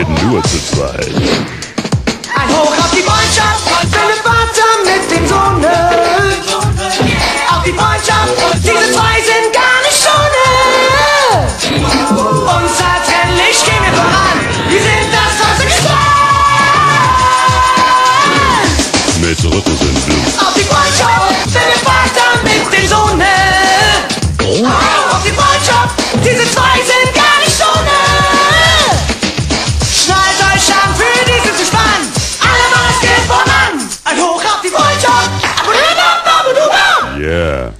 didn't do it since five. Ein Hoch auf die Freundschaft von Philipp Walter Yeah.